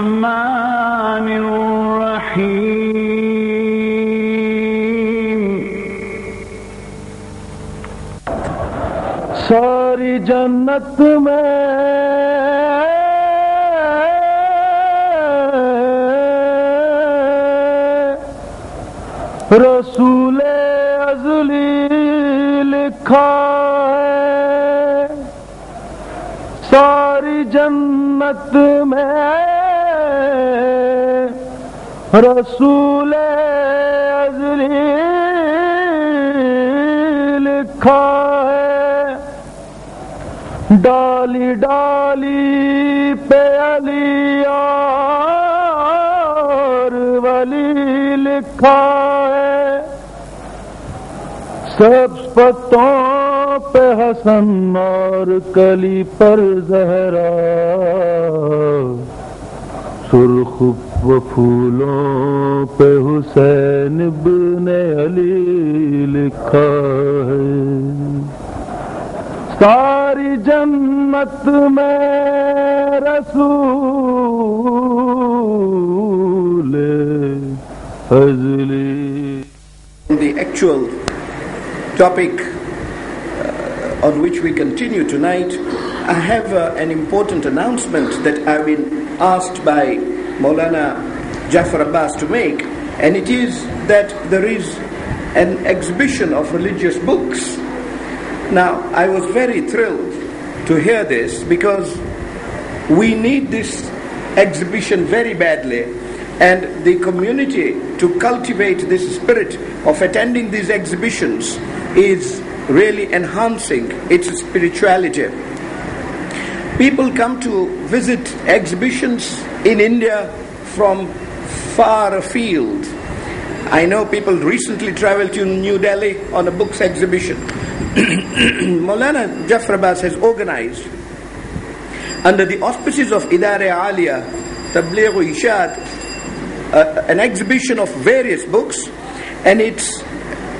الرحمن الرحیم ساری جنت میں رسول ازلی لکھا ہے، ڈالی ڈالی پہ علی اور ولی لکھا ہے۔ سب پتوں پہ حسن اور کلی پر زہرا، سرخ व फूलों पे हुसैन इब्न अली लिखा है सारी जन्नत में रसूल हजली The actual topic uh, on which we continue tonight, I have uh, an important announcement that I've been asked by Maulana Jafar Abbas to make, and it is that there is an exhibition of religious books. Now, I was very thrilled to hear this because we need this exhibition very badly and the community to cultivate this spirit of attending these exhibitions is really enhancing its spirituality. People come to visit exhibitions in India from far afield. I know people recently traveled to New Delhi on a books exhibition. Maulana Jafar Abbas has organized under the auspices of Idare Alia, Tabligh Ishad, uh, an exhibition of various books, and it's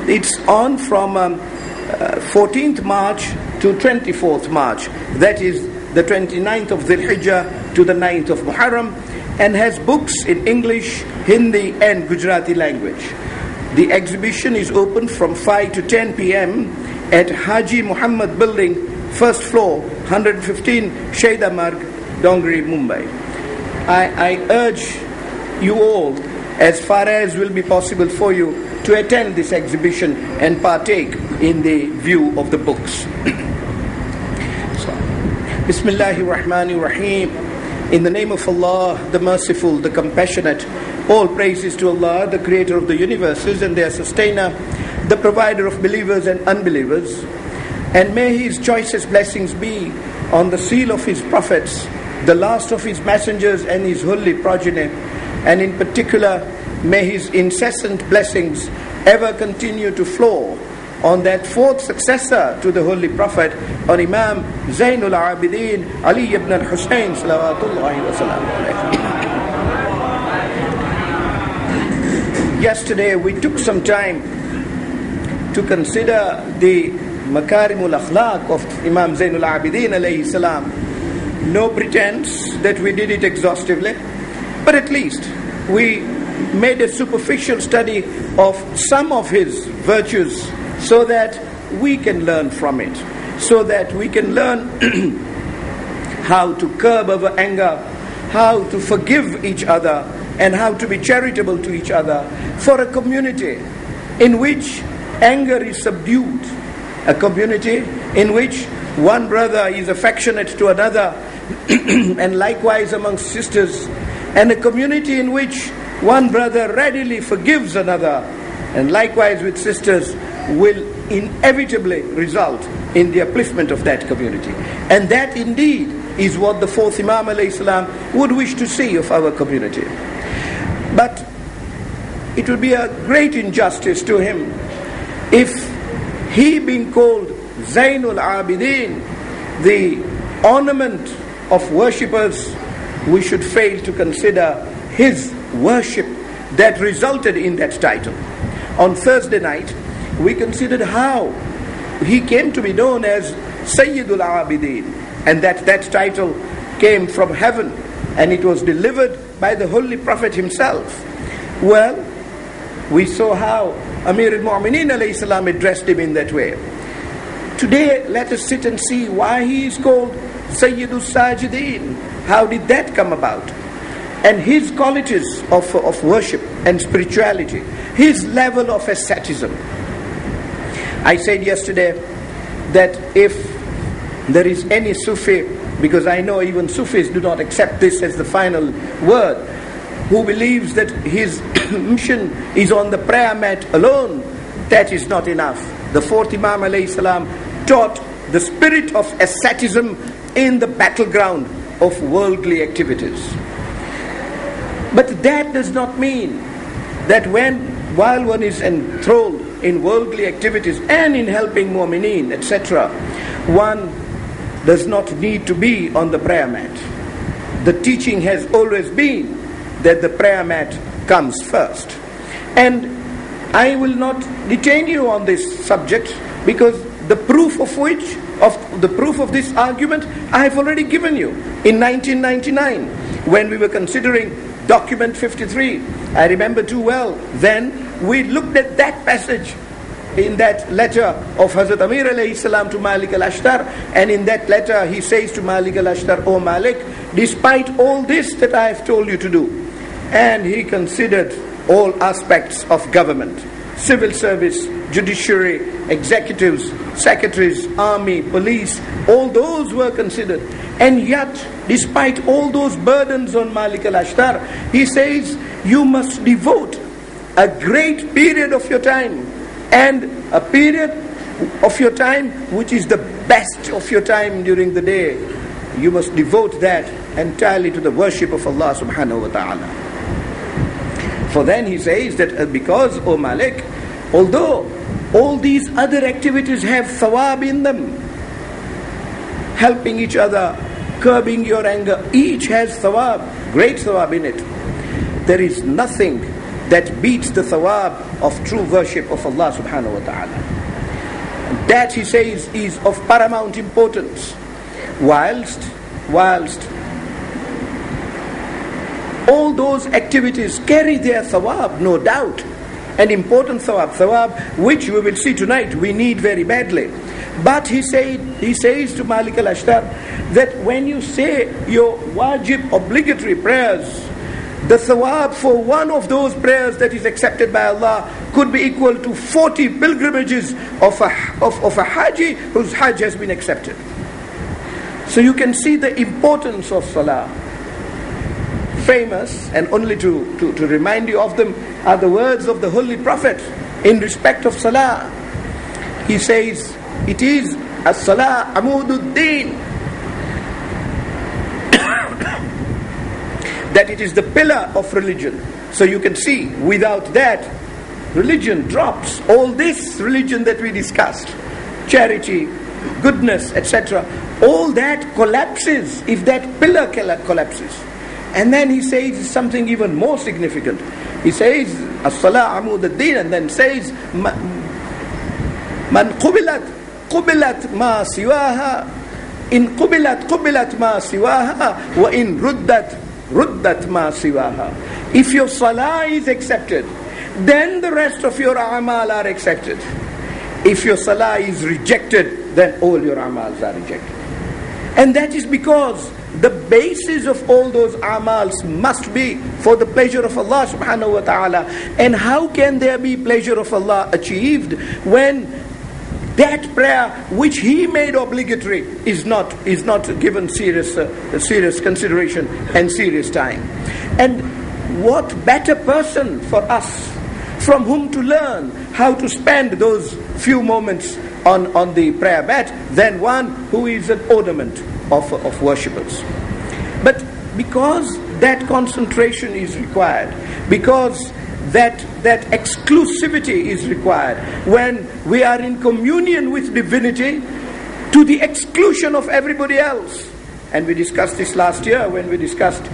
it's on from um, uh, 14th March to 24th March. That is the 29th of Dhul Hijjah to the 9th of Muharram, and has books in English, Hindi, and Gujarati language. The exhibition is open from 5 to 10 p.m. at Haji Muhammad Building, first floor, 115 Shaida Marg, Dongri, Mumbai. I, I urge you all, as far as will be possible for you, to attend this exhibition and partake in the view of the books. Bismillahir Rahmanir Rahim. In the name of Allah, the Merciful, the Compassionate, all praises to Allah, the Creator of the universes and their Sustainer, the Provider of believers and unbelievers. And may His choicest blessings be on the seal of His prophets, the last of His messengers and His holy progeny, and in particular, may His incessant blessings ever continue to flow on that fourth successor to the Holy Prophet, on Imam Zainul Abidin Ali ibn al Hussein Yesterday we took some time to consider the Makarimul Akhlaq of Imam Zainul Abidin alayhi salam. No pretense that we did it exhaustively, but at least we made a superficial study of some of his virtues so that we can learn from it, so that we can learn how to curb our anger, how to forgive each other, and how to be charitable to each other for a community in which anger is subdued, a community in which one brother is affectionate to another, and likewise among sisters, and a community in which one brother readily forgives another, and likewise with sisters, will inevitably result in the upliftment of that community. And that indeed is what the fourth Imam salam would wish to see of our community. But it would be a great injustice to him if he being called Zainul Abidin, the ornament of worshippers, we should fail to consider his worship that resulted in that title. On Thursday night, we considered how he came to be known as Sayyidul Abidin, and that that title came from heaven and it was delivered by the Holy Prophet himself. Well, we saw how Amir al-Mu'mineen salam addressed him in that way. Today, let us sit and see why he is called Sayyidul Sajideen. How did that come about? And his qualities of, of worship and spirituality, his level of asceticism. I said yesterday that if there is any Sufi, because I know even Sufis do not accept this as the final word, who believes that his mission is on the prayer mat alone, that is not enough. The fourth Imam salam taught the spirit of asceticism in the battleground of worldly activities. But that does not mean that when, while one is enthralled in worldly activities and in helping mu'mineen, etc., one does not need to be on the prayer mat. The teaching has always been that the prayer mat comes first. And I will not detain you on this subject because the proof of which, of the proof of this argument, I have already given you in 1999 when we were considering document 53. I remember too well. Then we looked at that passage in that letter of Hazrat Amir alayhi salam to Malik al-Ashtar and in that letter he says to Malik al-Ashtar, O Malik, despite all this that I have told you to do, and he considered all aspects of government, civil service, judiciary, executives, secretaries, army, police, all those were considered. And yet, despite all those burdens on Malik al-Ashtar, he says, you must devote a great period of your time and a period of your time which is the best of your time during the day. You must devote that entirely to the worship of Allah subhanahu wa ta'ala. For then he says that uh, because, O Malik, although all these other activities have thawab in them, helping each other, curbing your anger, each has thawab, great thawab in it. There is nothing that beats the thawab of true worship of Allah subhanahu wa ta'ala. That he says is of paramount importance. Whilst, whilst all those activities carry their thawab, no doubt. An important thawab, thawab which we will see tonight we need very badly. But he said, he says to Malik al-Ashtar that when you say your wajib obligatory prayers, the thawab for one of those prayers that is accepted by Allah could be equal to 40 pilgrimages of a, of, of a haji whose hajj has been accepted. So you can see the importance of salah famous, and only to, to, to remind you of them, are the words of the Holy Prophet in respect of Salah. He says, It is as Salah Amududdin. That it is the pillar of religion. So you can see, without that, religion drops. All this religion that we discussed, charity, goodness, etc., all that collapses if that pillar collapses. And then he says something even more significant. He says, As-salah amud ad-din, and then says, Man qubilat, qubilat ma siwaha, in qubilat, qubilat ma siwaha, wa in ruddat, ruddat ma siwaha. If your salah is accepted, then the rest of your amal are accepted. If your salah is rejected, then all your amals are rejected. And that is because the basis of all those amals must be for the pleasure of Allah subhanahu wa ta'ala. And how can there be pleasure of Allah achieved when that prayer which he made obligatory is not is not given serious uh, serious consideration and serious time and what better person for us from whom to learn how to spend those few moments on, on the prayer mat than one who is an ornament of, of worshippers. But because that concentration is required, because that, that exclusivity is required, when we are in communion with divinity to the exclusion of everybody else. And we discussed this last year when we discussed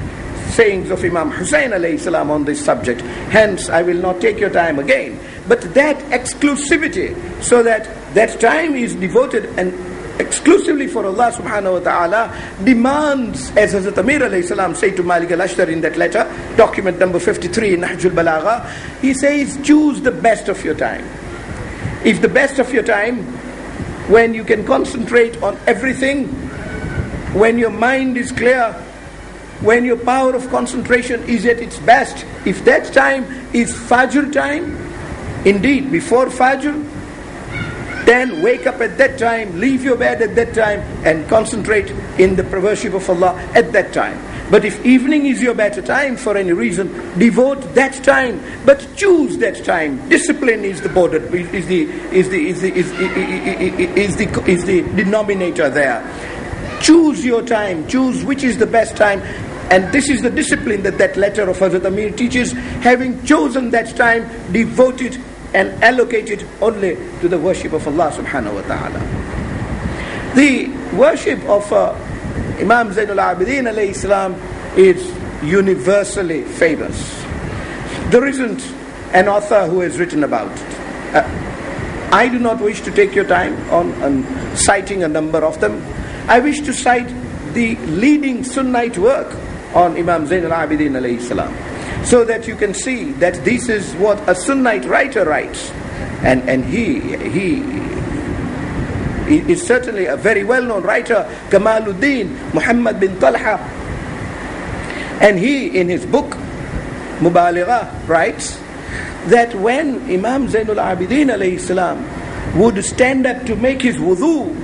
sayings of Imam Hussein salam on this subject. Hence, I will not take your time again. But that exclusivity, so that that time is devoted and exclusively for Allah subhanahu wa ta'ala demands, as Hazrat Amir alayhi salam said to Malik al-Ashtar in that letter, document number 53 in Nahjul Balagha, he says, choose the best of your time. If the best of your time, when you can concentrate on everything, when your mind is clear, when your power of concentration is at its best, if that time is Fajr time, indeed, before Fajr, then wake up at that time, leave your bed at that time, and concentrate in the worship of Allah at that time. But if evening is your better time for any reason, devote that time. But choose that time. Discipline is the border, is the is the is the is, the is the denominator there. Choose your time. Choose which is the best time. And this is the discipline that that letter of Hazrat Amir teaches. Having chosen that time, devote it and allocate it only to the worship of Allah subhanahu wa ta'ala. The worship of uh, Imam Zainul Abidin alayhi salam is universally famous. There isn't an author who has written about it. Uh, I do not wish to take your time on, on citing a number of them. I wish to cite the leading Sunnite work on Imam Zainul Abidin alayhi salam so that you can see that this is what a Sunnite writer writes. And, and he, he, is certainly a very well-known writer, Kamaluddin Muhammad bin Talha. And he, in his book, Mubaligha, writes that when Imam Zainul Abidin alayhi salam would stand up to make his wudu,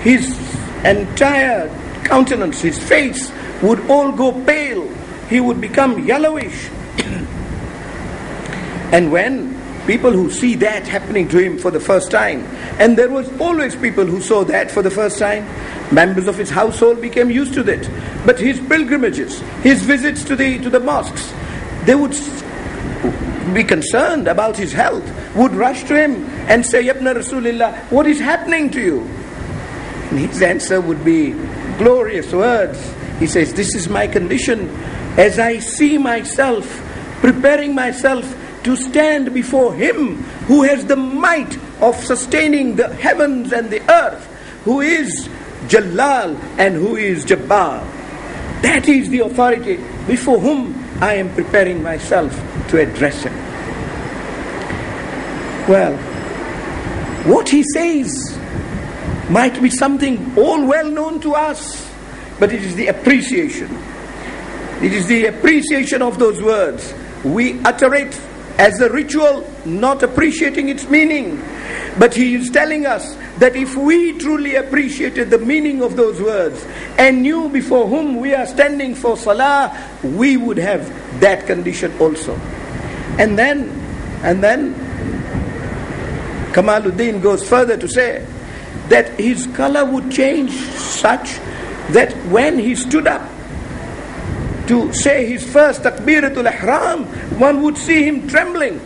his entire countenance, his face would all go pale he would become yellowish. and when people who see that happening to him for the first time, and there was always people who saw that for the first time, members of his household became used to that. But his pilgrimages, his visits to the to the mosques, they would be concerned about his health, would rush to him and say, Yabna Rasulillah, what is happening to you? And his answer would be glorious words. He says, This is my condition as I see myself preparing myself to stand before Him who has the might of sustaining the heavens and the earth, who is Jalal and who is Jabbar. That is the authority before whom I am preparing myself to address Him. Well, what He says might be something all well known to us, but it is the appreciation it is the appreciation of those words. We utter it as a ritual, not appreciating its meaning. But he is telling us that if we truly appreciated the meaning of those words and knew before whom we are standing for salah, we would have that condition also. And then, and then, Kamaluddin goes further to say that his color would change such that when he stood up to say his first takbiratul ihram, one would see him trembling.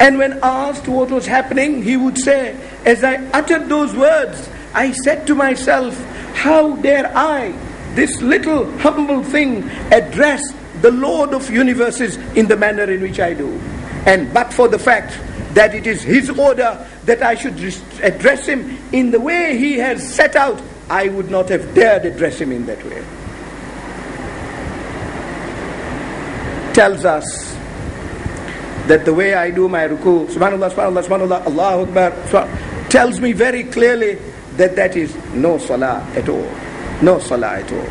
And when asked what was happening, he would say, As I uttered those words, I said to myself, How dare I, this little humble thing, address the Lord of universes in the manner in which I do? And but for the fact that it is His order that I should address Him in the way He has set out, I would not have dared address Him in that way. Tells us that the way I do my ruku, subhanallah, subhanallah, subhanallah, Allahu Akbar, tells me very clearly that that is no salah at all. No salah at all.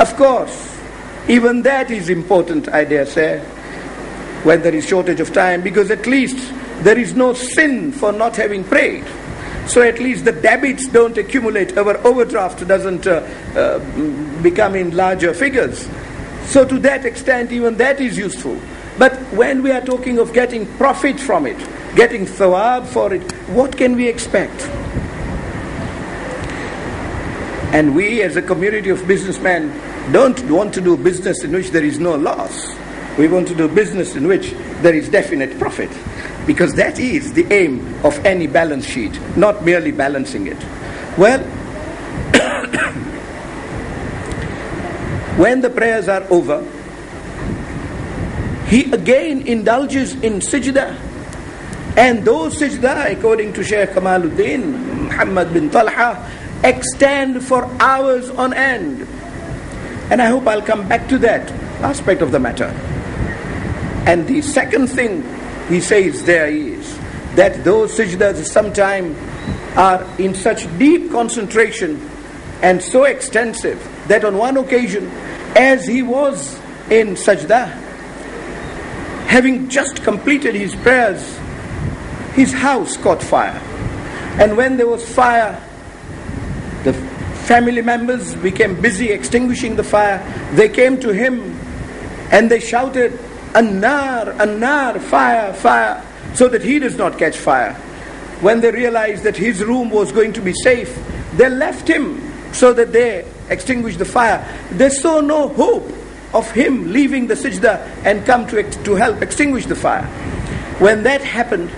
Of course, even that is important, I dare say, when there is shortage of time, because at least there is no sin for not having prayed. So at least the debits don't accumulate, our overdraft doesn't uh, uh, become in larger figures. So to that extent, even that is useful. But when we are talking of getting profit from it, getting thawab for it, what can we expect? And we as a community of businessmen don't want to do business in which there is no loss. We want to do business in which there is definite profit. Because that is the aim of any balance sheet, not merely balancing it. Well, when the prayers are over, he again indulges in sajda And those sajda, according to Shaykh Kamaluddin, Muhammad bin Talha, extend for hours on end. And I hope I'll come back to that aspect of the matter. And the second thing he says there is that those sajdas sometimes are in such deep concentration and so extensive that on one occasion, as he was in sajda, having just completed his prayers, his house caught fire. And when there was fire, the family members became busy extinguishing the fire. They came to him and they shouted, Annar, Annar, fire, fire, so that he does not catch fire. When they realized that his room was going to be safe, they left him so that they extinguished the fire. They saw no hope of him leaving the sajda and come to, to help extinguish the fire. When that happened,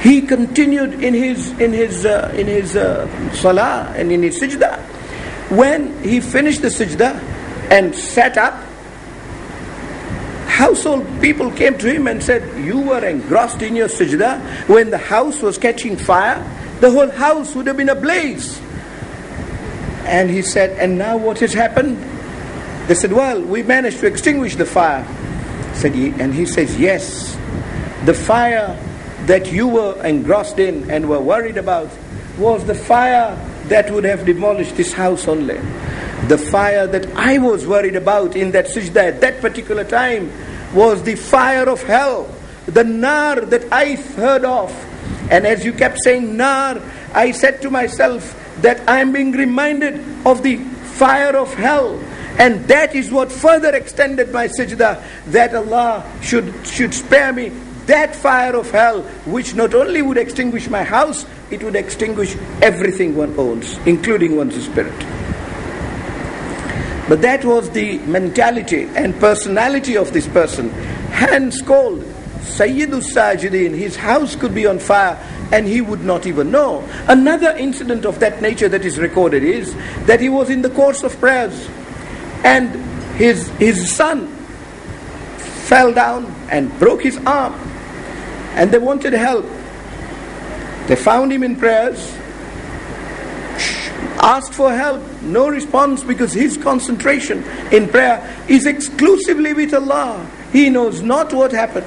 he continued in his in his uh, in his uh, salah and in his sajda. When he finished the sajda and sat up, household people came to him and said, "You were engrossed in your sajda when the house was catching fire. The whole house would have been ablaze." And he said, "And now what has happened?" They said, "Well, we managed to extinguish the fire." Said he, and he says, "Yes, the fire." that you were engrossed in and were worried about was the fire that would have demolished this house only. The fire that I was worried about in that sajda at that particular time was the fire of hell, the nar that I heard of. And as you kept saying nar, I said to myself that I am being reminded of the fire of hell. And that is what further extended my sajda, that Allah should, should spare me that fire of hell, which not only would extinguish my house, it would extinguish everything one owns, including one's spirit. But that was the mentality and personality of this person. Hands called Sayyidul Sajidin, his house could be on fire and he would not even know. Another incident of that nature that is recorded is that he was in the course of prayers and his, his son fell down and broke his arm and they wanted help. They found him in prayers, asked for help, no response because his concentration in prayer is exclusively with Allah. He knows not what happened.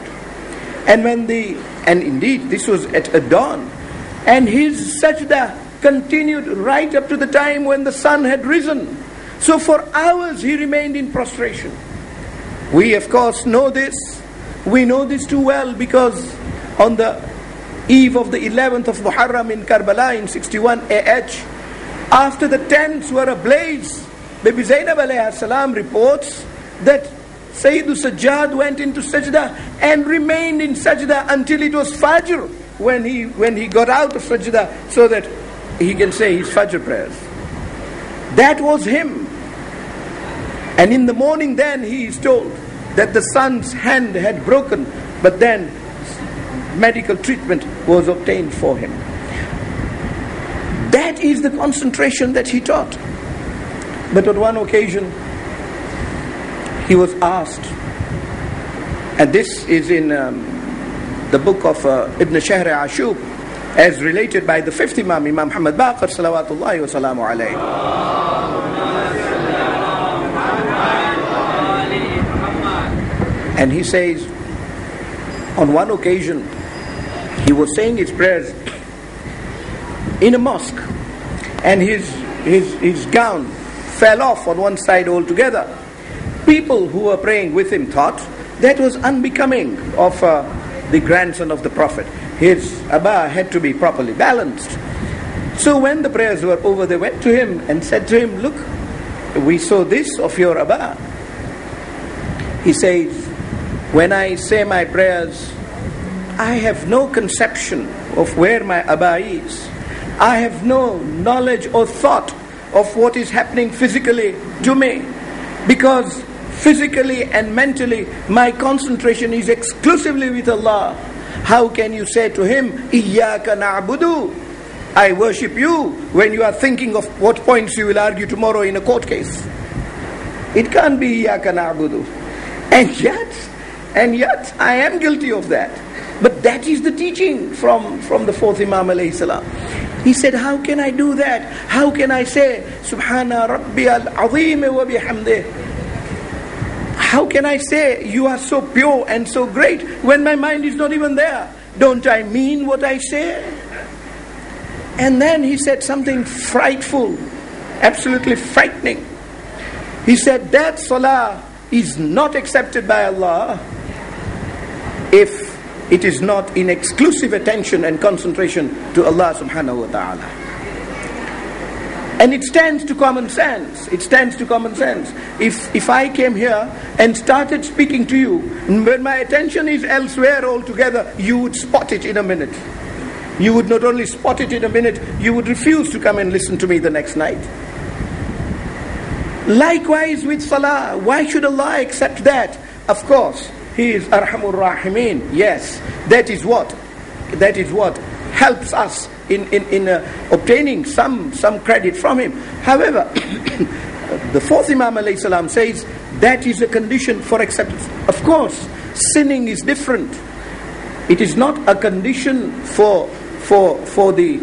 And when the, and indeed this was at a dawn, and his sajda continued right up to the time when the sun had risen. So for hours he remained in prostration. We of course know this. We know this too well because on the eve of the 11th of Muharram in Karbala in 61 AH, after the tents were ablaze, Bibi Zainab salam reports that Sayyidul Sajjad went into sajda and remained in sajda until it was Fajr when he, when he got out of sajda so that he can say his Fajr prayers. That was him. And in the morning then he is told that the son's hand had broken, but then medical treatment was obtained for him. That is the concentration that he taught. But on one occasion, he was asked, and this is in um, the book of uh, Ibn Shahr Ashub, as related by the fifth Imam, Imam Muhammad Baqir, salawatullahi wa salamu alayhi. And he says, on one occasion, he was saying his prayers in a mosque and his, his, his gown fell off on one side altogether. People who were praying with him thought that was unbecoming of uh, the grandson of the Prophet. His abba had to be properly balanced. So when the prayers were over, they went to him and said to him, Look, we saw this of your abba. He says, When I say my prayers, I have no conception of where my Abba is. I have no knowledge or thought of what is happening physically to me. Because physically and mentally, my concentration is exclusively with Allah. How can you say to Him, Iyaka na'budu? I worship you when you are thinking of what points you will argue tomorrow in a court case. It can't be Iyaka na'budu. And yet, and yet, I am guilty of that. But that is the teaching from, from the fourth Imam alayhi salam. He said, how can I do that? How can I say, Subhana Rabbi al-Azim wa bihamdih? How can I say you are so pure and so great when my mind is not even there? Don't I mean what I say? And then he said something frightful, absolutely frightening. He said that salah is not accepted by Allah if it is not in exclusive attention and concentration to Allah subhanahu wa ta'ala. And it stands to common sense. It stands to common sense. If, if I came here and started speaking to you, when my attention is elsewhere altogether, you would spot it in a minute. You would not only spot it in a minute, you would refuse to come and listen to me the next night. Likewise with Salah, why should Allah accept that? Of course, He is Arhamur Rahimin. Yes, that is what, that is what helps us in, in, in uh, obtaining some, some credit from Him. However, the fourth Imam salam says that is a condition for acceptance. Of course, sinning is different. It is not a condition for, for, for the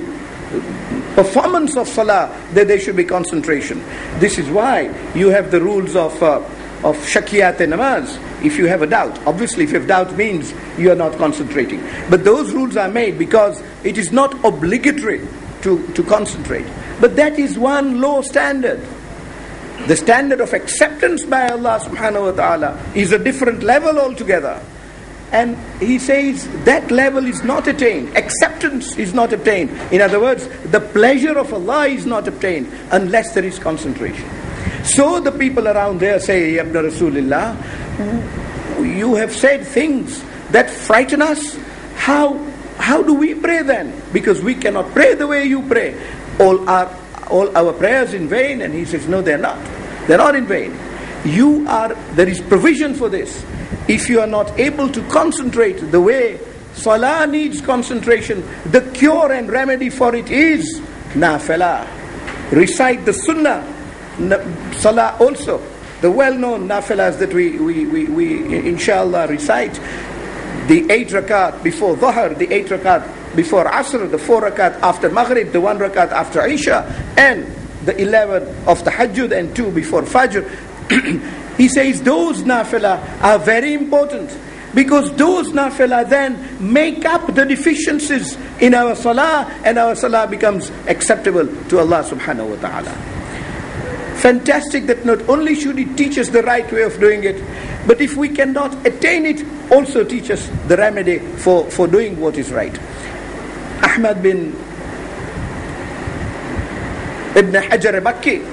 performance of salah that there should be concentration. This is why you have the rules of, uh, of shakiyat namaz. If you have a doubt, obviously, if you have doubt means you are not concentrating. But those rules are made because it is not obligatory to, to concentrate. But that is one low standard. The standard of acceptance by Allah subhanahu wa ta'ala is a different level altogether. And he says that level is not attained, acceptance is not obtained. In other words, the pleasure of Allah is not obtained unless there is concentration. So the people around there say, Yabna Rasulullah, you have said things that frighten us. How, how do we pray then? Because we cannot pray the way you pray. All our, all our prayers in vain? And he says, no, they're not. They're not in vain. You are, there is provision for this. If you are not able to concentrate the way Salah needs concentration, the cure and remedy for it is nafila. Recite the sunnah, Salah also. The well-known nafilas that we, we, we, we inshallah recite. The eight rakat before Dhuhr, the eight rakat before Asr, the four rakat after Maghrib, the one rakat after Isha, and the 11 of the Tahajjud and two before Fajr. he says those nafila are very important because those nafila then make up the deficiencies in our salah and our salah becomes acceptable to Allah subhanahu wa ta'ala. Fantastic that not only should it teach us the right way of doing it, but if we cannot attain it, also teach us the remedy for, for doing what is right. Ahmad bin Ibn Hajar Makki,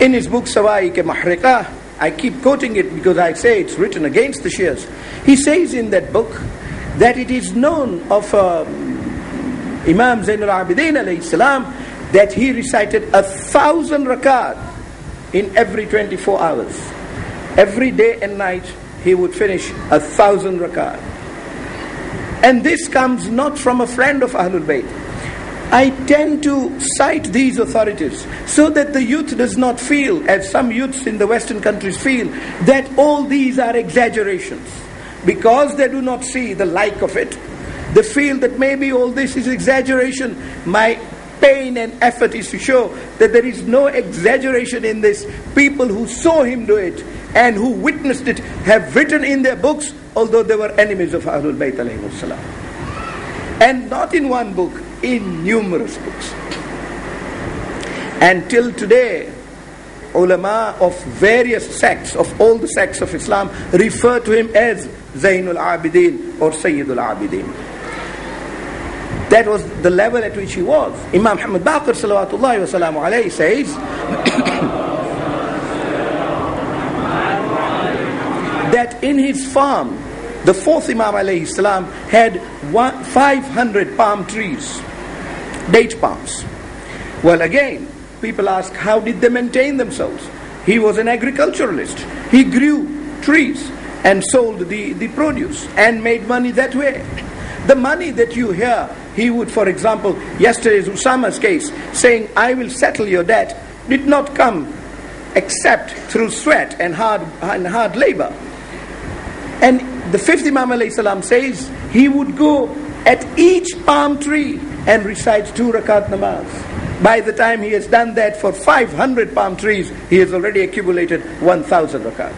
in his book Sawaik Mahriqah, I keep quoting it because I say it's written against the Shias. He says in that book that it is known of um, Imam Zainul Abidin alayhi salam that he recited a thousand rakat in every 24 hours. Every day and night he would finish a thousand rakat. And this comes not from a friend of Ahlul Bayt. I tend to cite these authorities so that the youth does not feel, as some youths in the Western countries feel, that all these are exaggerations. Because they do not see the like of it, they feel that maybe all this is exaggeration. My pain and effort is to show that there is no exaggeration in this. People who saw him do it and who witnessed it have written in their books, although they were enemies of Ahlul Bayt salam. And not in one book, in numerous books. And till today, ulama of various sects, of all the sects of Islam, refer to him as Zainul Abidin or Sayyidul Abidin. That was the level at which he was. Imam Muhammad Baqir salawatullahi wa salamu alayhi says that in his farm, the fourth Imam alayhi salam had 500 palm trees, date palms. Well, again, people ask, how did they maintain themselves? He was an agriculturalist. He grew trees and sold the, the produce and made money that way. The money that you hear, he would, for example, yesterday's Usama's case, saying, I will settle your debt, did not come except through sweat and hard, and hard labor. And the fifth Imam salam says he would go at each palm tree and recite two rakat namaz. By the time he has done that for 500 palm trees, he has already accumulated 1000 rakat.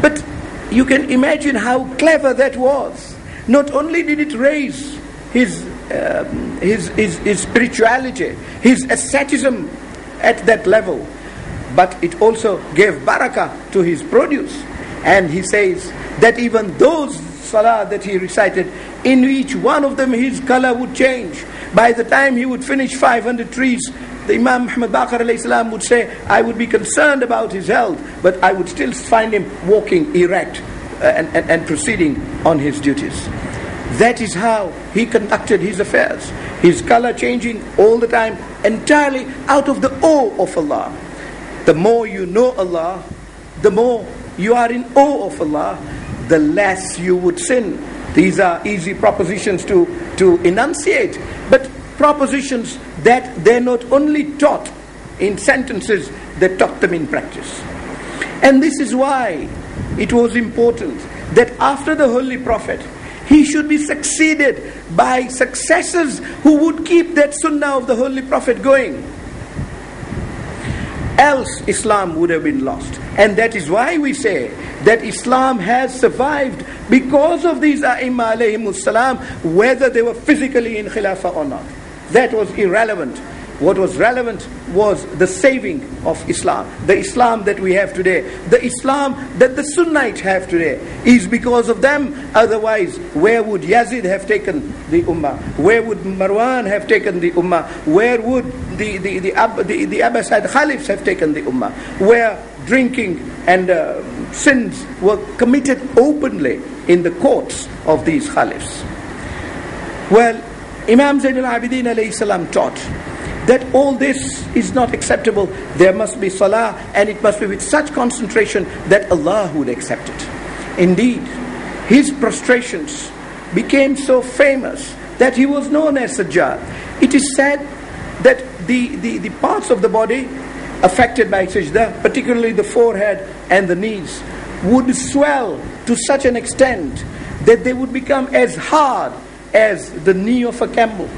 But you can imagine how clever that was. Not only did it raise his, um, his, his, his spirituality, his asceticism at that level, but it also gave barakah to his produce. And he says that even those salah that he recited, in each one of them his color would change. By the time he would finish 500 trees, the Imam Muhammad Baqir salam would say, I would be concerned about his health, but I would still find him walking erect Uh, and, and, and proceeding on his duties. That is how he conducted his affairs. His color changing all the time, entirely out of the awe of Allah. The more you know Allah, the more you are in awe of Allah, the less you would sin. These are easy propositions to, to enunciate, but propositions that they're not only taught in sentences, they taught them in practice. And this is why it was important that after the Holy Prophet, he should be succeeded by successors who would keep that sunnah of the Holy Prophet going. Else, Islam would have been lost. And that is why we say that Islam has survived because of these A'imma alayhimus salam, whether they were physically in Khilafah or not. That was irrelevant. What was relevant was the saving of Islam. The Islam that we have today, the Islam that the Sunnites have today, is because of them. Otherwise, where would Yazid have taken the Ummah? Where would Marwan have taken the Ummah? Where would the, the, the, Ab, the, the Abbasid Caliphs have taken the Ummah? Where drinking and uh, sins were committed openly in the courts of these Caliphs. Well, Imam Zain al-Abidin alayhi taught that all this is not acceptable. There must be salah and it must be with such concentration that Allah would accept it. Indeed, his prostrations became so famous that he was known as Sajjad. It is said that the, the, the parts of the body affected by sajda, particularly the forehead and the knees, would swell to such an extent that they would become as hard as the knee of a camel.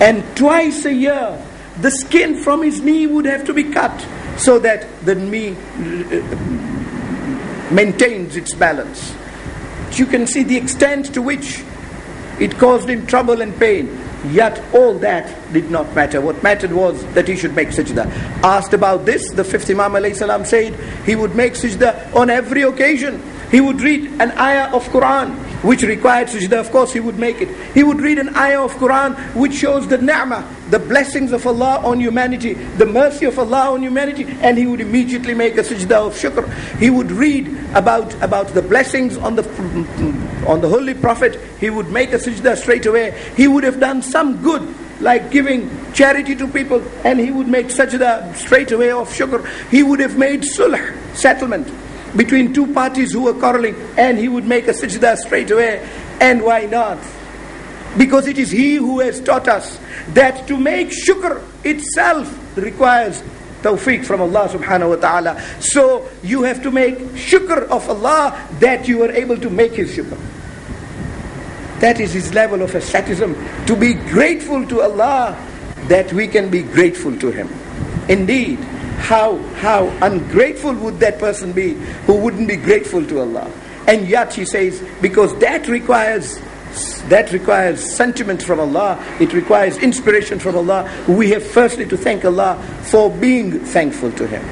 And twice a year, the skin from his knee would have to be cut so that the knee uh, maintains its balance. You can see the extent to which it caused him trouble and pain. Yet all that did not matter. What mattered was that he should make sajda. Asked about this, the fifth Imam salam said he would make sajda on every occasion. He would read an ayah of Quran which required sajda, of course he would make it. He would read an ayah of Quran which shows the ni'mah, the blessings of Allah on humanity, the mercy of Allah on humanity, and he would immediately make a sajda of shukr. He would read about, about the blessings on the, on the Holy Prophet, he would make a sajda straight away. He would have done some good like giving charity to people and he would make sajda straight away of shukr. He would have made sulh, settlement between two parties who were quarreling and he would make a sajda straight away. And why not? Because it is he who has taught us that to make shukr itself requires tawfiq from Allah subhanahu wa ta'ala. So you have to make shukr of Allah that you are able to make his shukr. That is his level of asceticism. To be grateful to Allah that we can be grateful to him. Indeed, how, how ungrateful would that person be who wouldn't be grateful to Allah? And yet he says, because that requires that requires sentiment from Allah, it requires inspiration from Allah. We have firstly to thank Allah for being thankful to Him.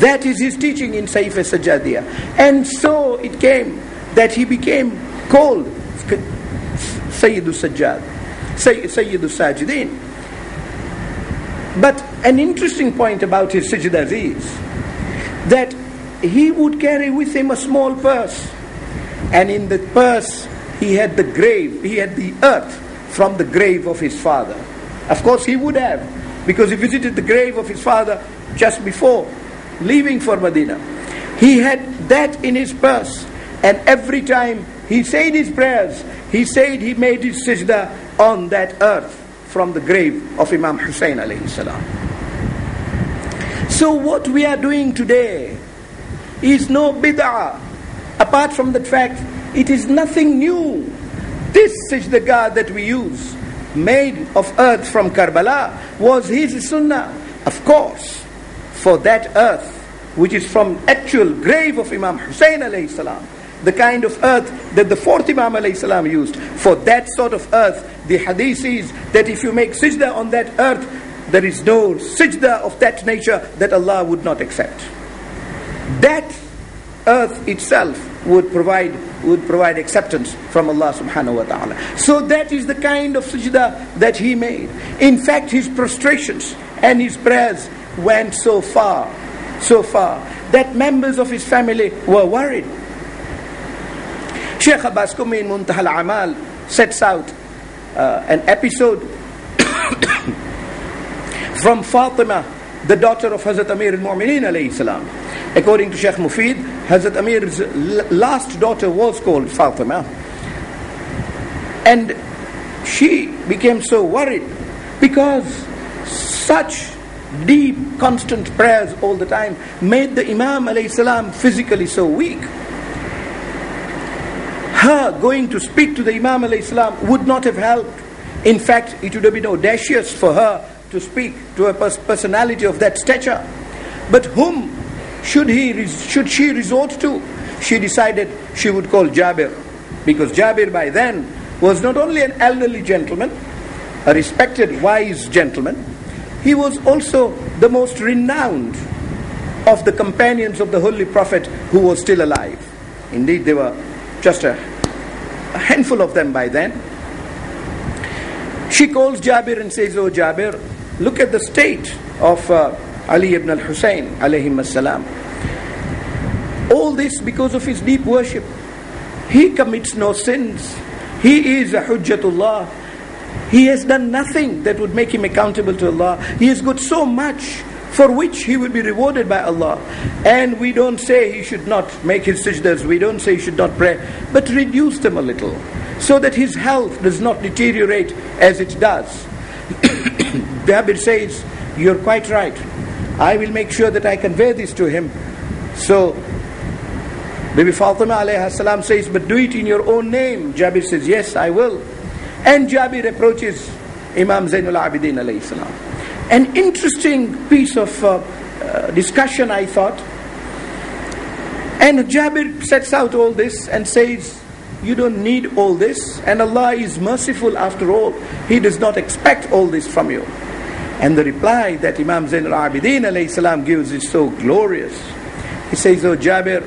That is His teaching in Sahifa Sajjadiyah. And so it came that he became called Sayyidu Sajjad, Sayyidu Sajidin. But an interesting point about his sajdas is that he would carry with him a small purse. And in the purse, he had the grave, he had the earth from the grave of his father. Of course, he would have, because he visited the grave of his father just before leaving for Medina. He had that in his purse, and every time he said his prayers, he said he made his sajda on that earth from the grave of Imam Hussein alayhi salam. So what we are doing today is no bid'ah, apart from the fact It is nothing new. This sajda that we use, made of earth from Karbala, was his sunnah. Of course, for that earth, which is from actual grave of Imam Hussein alayhi salam, the kind of earth that the fourth Imam alayhi salam used. For that sort of earth, the hadith is that if you make sajda on that earth, there is no sajda of that nature that Allah would not accept. That earth itself would provide would provide acceptance from Allah subhanahu wa ta'ala. So that is the kind of sajda that he made. In fact, his prostrations and his prayers went so far, so far, that members of his family were worried. Sheikh Abbas Qumi in Muntaha al-Amal sets out uh, an episode from Fatima, the daughter of Hazrat Amir al-Mu'mineen salam. According to Sheikh Mufid, Hazrat Amir's last daughter was called Fatima. And she became so worried because such deep, constant prayers all the time made the Imam salam physically so weak. Her going to speak to the Imam salam would not have helped. In fact, it would have been audacious for her to speak to a personality of that stature. But whom should, he, should she resort to? She decided she would call Jabir because Jabir by then was not only an elderly gentleman, a respected, wise gentleman, he was also the most renowned of the companions of the Holy Prophet who was still alive. Indeed, there were just a, a handful of them by then. She calls Jabir and says, Oh Jabir, look at the state of uh, Ali ibn al-Hussein alayhim salam. All this because of his deep worship. He commits no sins. He is a hujjatullah. He has done nothing that would make him accountable to Allah. He has got so much for which he will be rewarded by Allah. And we don't say he should not make his sajdas, we don't say he should not pray, but reduce them a little so that his health does not deteriorate as it does. Jabir says, You're quite right. I will make sure that I convey this to him. So, Bibi Fatima alayhi salam says, but do it in your own name. Jabir says, yes, I will. And Jabir approaches Imam Zainul Abidin alayhi salam. An interesting piece of uh, uh, discussion, I thought. And Jabir sets out all this and says, you don't need all this, and Allah is merciful after all. He does not expect all this from you. And the reply that Imam Zain al-Abidin gives is so glorious. He says, O Jabir,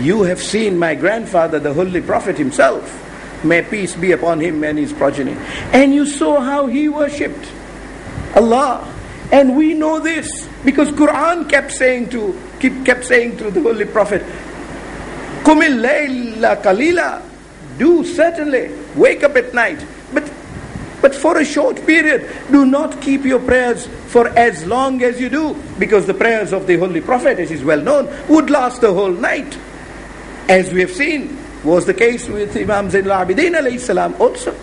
you have seen my grandfather, the Holy Prophet himself. May peace be upon him and his progeny. And you saw how he worshipped Allah. And we know this because Quran kept saying to keep, kept saying to the Holy Prophet, Kumil kalila. Do certainly wake up at night. But for a short period, do not keep your prayers for as long as you do, because the prayers of the Holy Prophet, as is well known, would last the whole night. As we have seen, was the case with Imam Zain al-Abidin alayhi salam also.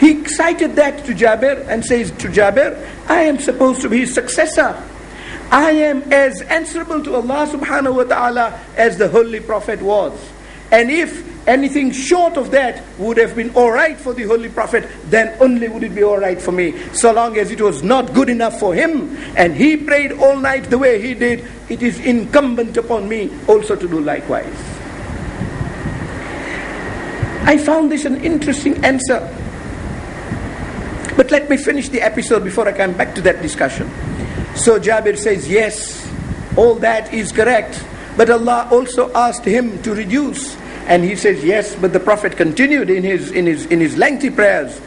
He cited that to Jabir and says to Jabir, I am supposed to be his successor. I am as answerable to Allah subhanahu wa ta'ala as the Holy Prophet was. And if anything short of that would have been alright for the Holy Prophet, then only would it be alright for me. So long as it was not good enough for him, and he prayed all night the way he did, it is incumbent upon me also to do likewise. I found this an interesting answer. But let me finish the episode before I come back to that discussion. So Jabir says, Yes, all that is correct. But Allah also asked him to reduce and he says, yes, but the Prophet continued in his, in his, in his lengthy prayers.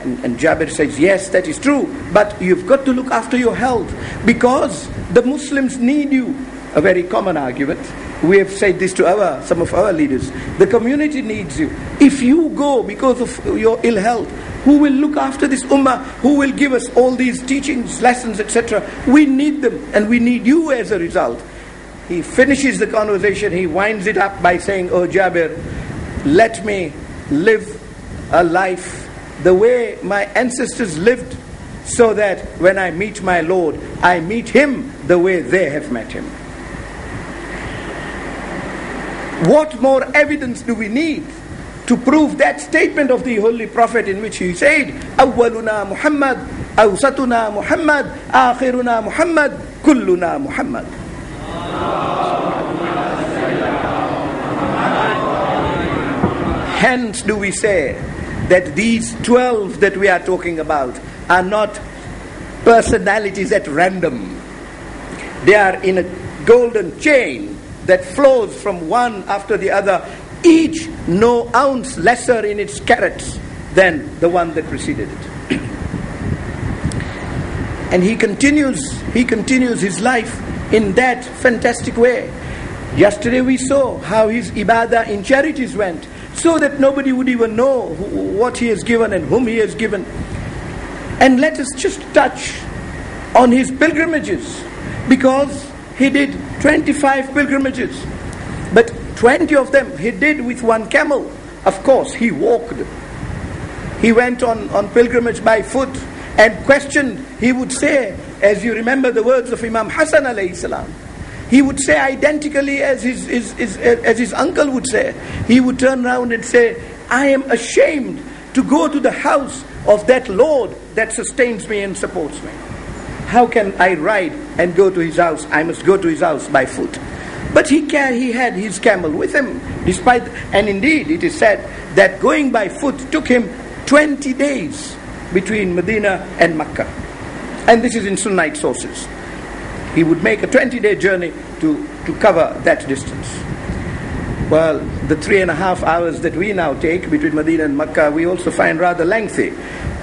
And, and Jabir says, yes, that is true. But you've got to look after your health because the Muslims need you. A very common argument. We have said this to our, some of our leaders. The community needs you. If you go because of your ill health, who will look after this ummah? Who will give us all these teachings, lessons, etc.? We need them and we need you as a result he finishes the conversation, he winds it up by saying, Oh Jabir, let me live a life the way my ancestors lived, so that when I meet my Lord, I meet him the way they have met him. What more evidence do we need to prove that statement of the Holy Prophet in which he said, "Awaluna Muhammad, Awsatuna Muhammad, Akhiruna Muhammad, Kulluna Muhammad. Hence do we say that these 12 that we are talking about are not personalities at random. They are in a golden chain that flows from one after the other, each no ounce lesser in its carats than the one that preceded it. and he continues, he continues his life in that fantastic way. Yesterday we saw how his ibadah in charities went, so that nobody would even know what he has given and whom he has given. And let us just touch on his pilgrimages, because he did 25 pilgrimages, but 20 of them he did with one camel. Of course, he walked. He went on, on pilgrimage by foot and questioned, he would say, as you remember the words of Imam Hassan alayhi salam, he would say identically as his, his, his, as his uncle would say. He would turn around and say, I am ashamed to go to the house of that Lord that sustains me and supports me. How can I ride and go to his house? I must go to his house by foot. But he, can, he had his camel with him, despite, and indeed it is said that going by foot took him 20 days between Medina and Mecca. And this is in Sunnite sources. He would make a 20 day journey to, to cover that distance. Well, the three and a half hours that we now take between Medina and Mecca, we also find rather lengthy.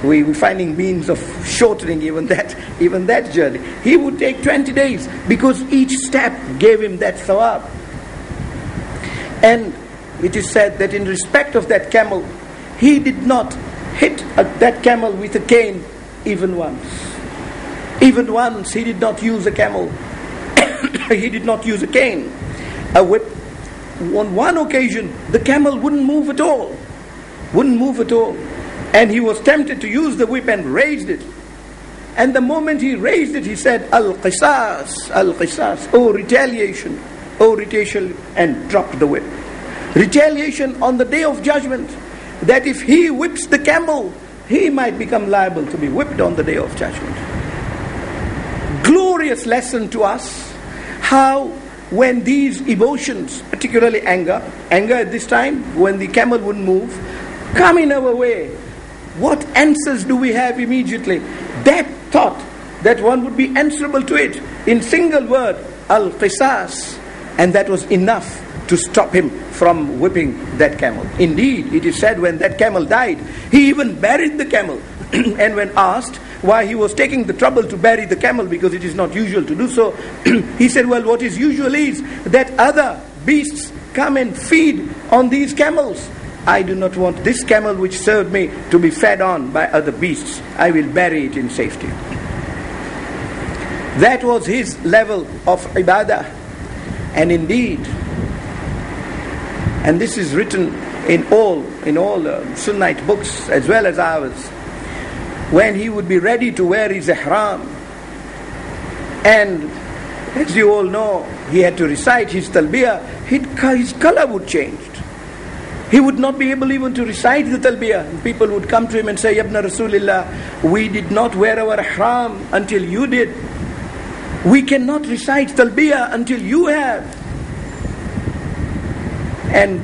We, we're finding means of shortening even that, even that journey. He would take 20 days because each step gave him that thawab. And it is said that in respect of that camel, he did not hit that camel with a cane even once. Even once he did not use a camel. he did not use a cane. A whip. On one occasion, the camel wouldn't move at all. Wouldn't move at all. And he was tempted to use the whip and raised it. And the moment he raised it, he said, Al Qisas, Al Qisas, oh retaliation, oh retaliation, and dropped the whip. Retaliation on the day of judgment, that if he whips the camel, he might become liable to be whipped on the day of judgment. Glorious lesson to us how when these emotions, particularly anger, anger at this time, when the camel wouldn't move, come in our way, what answers do we have immediately? That thought that one would be answerable to it in single word, al qisas, and that was enough to stop him from whipping that camel. Indeed, it is said when that camel died, he even buried the camel. and when asked why he was taking the trouble to bury the camel because it is not usual to do so, he said, Well, what is usual is that other beasts come and feed on these camels. I do not want this camel which served me to be fed on by other beasts. I will bury it in safety. That was his level of ibadah. And indeed, and this is written in all in all uh, Sunnite books as well as ours. When he would be ready to wear his ihram, and as you all know, he had to recite his talbiyah, his color would change. He would not be able even to recite the talbiyah. People would come to him and say, Yabna Rasulillah, we did not wear our ihram until you did. We cannot recite talbiyah until you have. And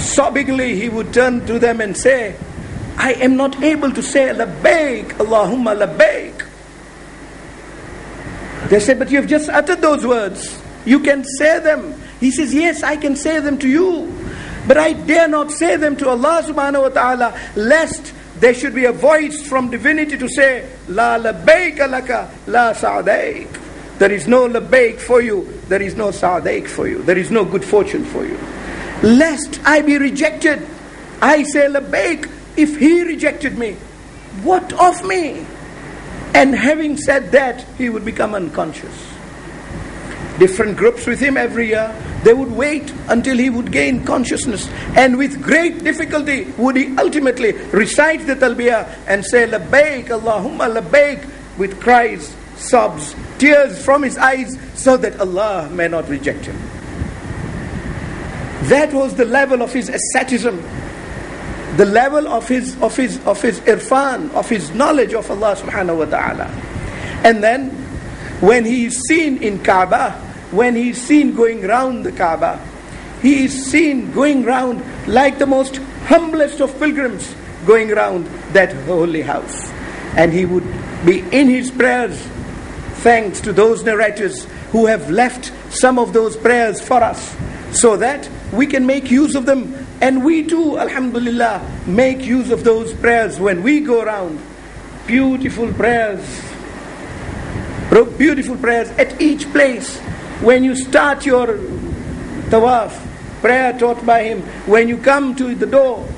sobbingly he would turn to them and say, I am not able to say labbaik, Allahumma labbaik. They said, but you have just uttered those words. You can say them. He says, yes, I can say them to you. But I dare not say them to Allah subhanahu wa ta'ala, lest there should be a voice from divinity to say, La labbaik laka, la sa'daik. There is no labbaik for you, there is no sa'daik for you, there is no good fortune for you lest I be rejected. I say labbaik, if he rejected me, what of me? And having said that, he would become unconscious. Different groups with him every year, they would wait until he would gain consciousness. And with great difficulty would he ultimately recite the talbiyah and say, Labbaik, Allahumma labbaik, with cries, sobs, tears from his eyes, so that Allah may not reject him. That was the level of his asceticism, the level of his of his of his irfan, of his knowledge of Allah subhanahu wa ta'ala. And then when he is seen in Kaaba, when he is seen going round the Kaaba, he is seen going round like the most humblest of pilgrims going round that holy house. And he would be in his prayers, thanks to those narrators who have left some of those prayers for us, so that we can make use of them. And we too, Alhamdulillah, make use of those prayers when we go around. Beautiful prayers. Beautiful prayers at each place. When you start your tawaf, prayer taught by him. When you come to the door,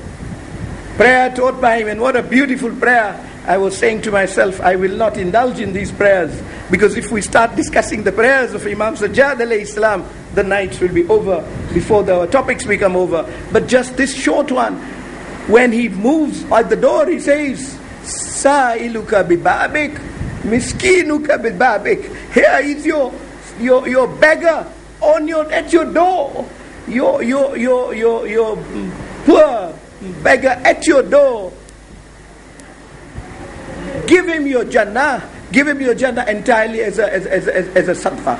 prayer taught by him. And what a beautiful prayer. I was saying to myself, I will not indulge in these prayers because if we start discussing the prayers of Imam Sajjad alayhi salam, the nights will be over before the topics become over. But just this short one, when he moves at the door, he says, Sa'iluka bibabik, miskinuka bibabik. Here is your, your, your beggar on your, at your door. Your, your, your, your, your poor beggar at your door. Give him your Jannah. Give him your Jannah entirely as a, as, as, as, as a sadaqah.